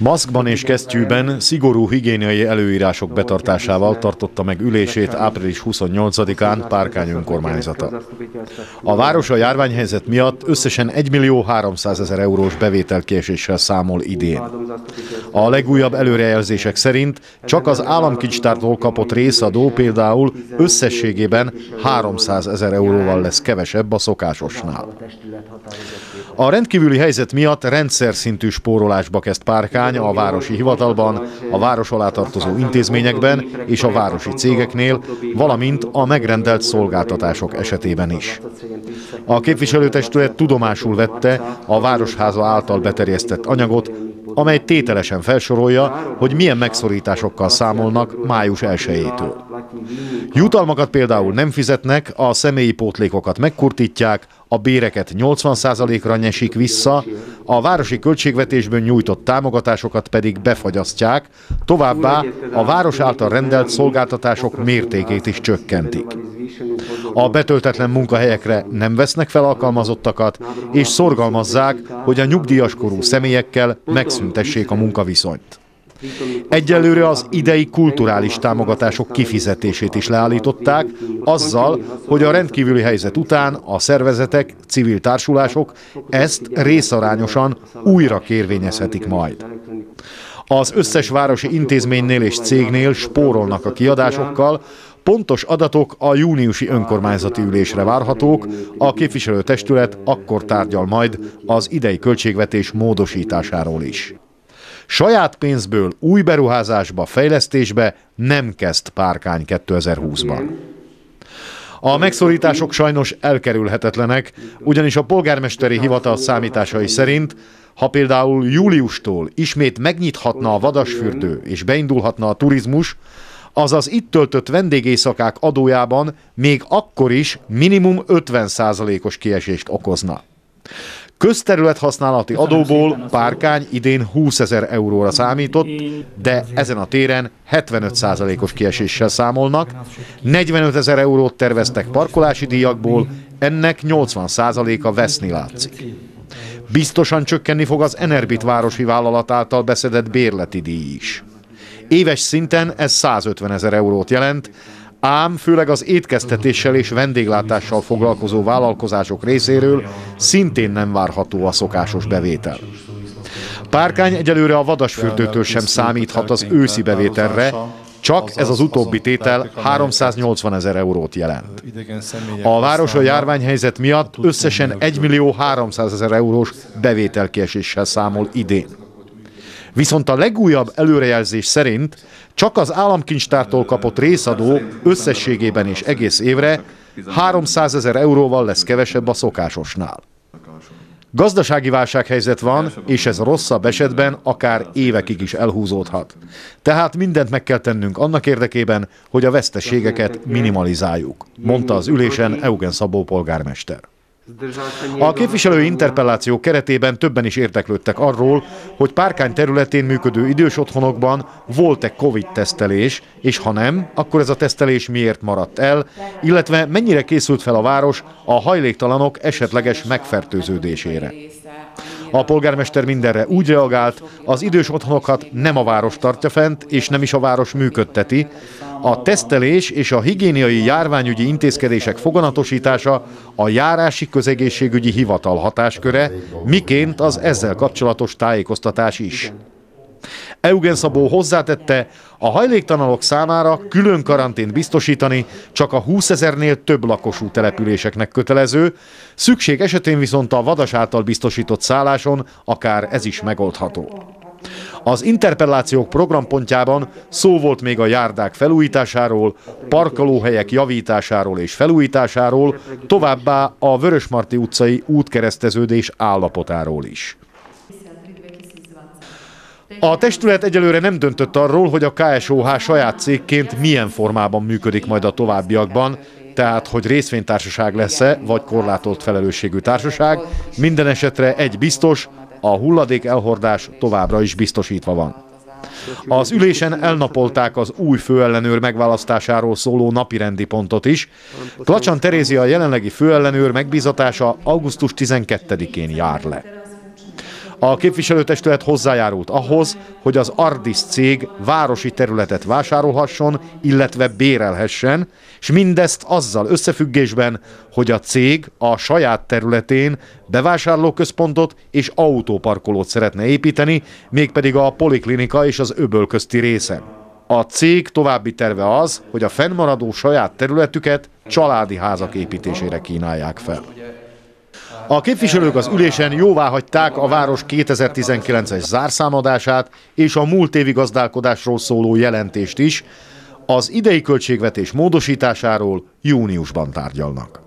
Maszkban és kesztyűben szigorú higiéniai előírások betartásával tartotta meg ülését április 28-án Párkány önkormányzata. A város a járványhelyzet miatt összesen 1 millió 300 ezer eurós bevételkieséssel számol idén. A legújabb előrejelzések szerint csak az államkincstártól kapott részadó például összességében 300 ezer euróval lesz kevesebb a szokásosnál. A rendkívüli helyzet miatt rendszer szintű spórolásba kezd Párkány a városi hivatalban, a város alá tartozó intézményekben és a városi cégeknél, valamint a megrendelt szolgáltatások esetében is. A képviselőtestület tudomásul vette a Városháza által beterjesztett anyagot, amely tételesen felsorolja, hogy milyen megszorításokkal számolnak május 1-től. Jutalmakat például nem fizetnek, a személyi pótlékokat megkurtítják, a béreket 80%-ra nyesik vissza, a városi költségvetésből nyújtott támogatásokat pedig befagyasztják, továbbá a város által rendelt szolgáltatások mértékét is csökkentik. A betöltetlen munkahelyekre nem vesznek fel alkalmazottakat, és szorgalmazzák, hogy a nyugdíjaskorú személyekkel megszüntessék a munkaviszonyt. Egyelőre az idei kulturális támogatások kifizetését is leállították, azzal, hogy a rendkívüli helyzet után a szervezetek, civil társulások ezt részarányosan újra kérvényezhetik majd. Az összes városi intézménynél és cégnél spórolnak a kiadásokkal, Pontos adatok a júniusi önkormányzati ülésre várhatók, a képviselőtestület akkor tárgyal majd az idei költségvetés módosításáról is. Saját pénzből új beruházásba, fejlesztésbe nem kezd Párkány 2020-ban. A megszorítások sajnos elkerülhetetlenek, ugyanis a polgármesteri hivatal számításai szerint, ha például júliustól ismét megnyithatna a vadasfürdő és beindulhatna a turizmus, azaz itt töltött vendégészakák adójában még akkor is minimum 50%-os kiesést okozna. Közterület használati adóból Párkány idén 20 ezer euróra számított, de ezen a téren 75%-os kieséssel számolnak, 45 ezer eurót terveztek parkolási díjakból, ennek 80%-a veszni látszik. Biztosan csökkenni fog az Enerbit városi vállalat által beszedett bérleti díj is. Éves szinten ez 150 ezer eurót jelent, ám főleg az étkeztetéssel és vendéglátással foglalkozó vállalkozások részéről szintén nem várható a szokásos bevétel. Párkány egyelőre a vadasfürdőtől sem számíthat az őszi bevételre, csak ez az utóbbi tétel 380 ezer eurót jelent. A város a járványhelyzet miatt összesen 1 millió 300 ezer eurós bevételkieséssel számol idén. Viszont a legújabb előrejelzés szerint csak az államkincstártól kapott részadó összességében és egész évre 300 ezer euróval lesz kevesebb a szokásosnál. Gazdasági válsághelyzet van, és ez rosszabb esetben akár évekig is elhúzódhat. Tehát mindent meg kell tennünk annak érdekében, hogy a veszteségeket minimalizáljuk, mondta az ülésen Eugen Szabó polgármester. A képviselői interpelláció keretében többen is érdeklődtek arról, hogy Párkány területén működő idős otthonokban volt-e Covid-tesztelés, és ha nem, akkor ez a tesztelés miért maradt el, illetve mennyire készült fel a város a hajléktalanok esetleges megfertőződésére. A polgármester mindenre úgy reagált, az idős otthonokat nem a város tartja fent, és nem is a város működteti. A tesztelés és a higiéniai járványügyi intézkedések foganatosítása a járási közegészségügyi hivatal hatásköre, miként az ezzel kapcsolatos tájékoztatás is. Eugen Szabó hozzátette, a hajléktalanok számára külön karantént biztosítani csak a 20 ezernél több lakosú településeknek kötelező, szükség esetén viszont a vadas által biztosított szálláson akár ez is megoldható. Az interpellációk programpontjában szó volt még a járdák felújításáról, parkolóhelyek javításáról és felújításáról, továbbá a Vörösmarty utcai útkereszteződés állapotáról is. A testület egyelőre nem döntött arról, hogy a KSOH saját cégként milyen formában működik majd a továbbiakban, tehát hogy részvénytársaság lesz-e, vagy korlátolt felelősségű társaság. Minden esetre egy biztos, a hulladék elhordás továbbra is biztosítva van. Az ülésen elnapolták az új főellenőr megválasztásáról szóló napirendi pontot is. Klacsan Terézia jelenlegi főellenőr megbízatása augusztus 12-én jár le. A képviselőtestület hozzájárult ahhoz, hogy az Ardis cég városi területet vásárolhasson, illetve bérelhessen, és mindezt azzal összefüggésben, hogy a cég a saját területén bevásárlóközpontot és autóparkolót szeretne építeni, mégpedig a poliklinika és az öböl közti részen. A cég további terve az, hogy a fennmaradó saját területüket családi házak építésére kínálják fel. A képviselők az ülésen jóvá hagyták a város 2019-es zárszámadását és a múlt évi gazdálkodásról szóló jelentést is. Az idei költségvetés módosításáról júniusban tárgyalnak.